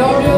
Yo.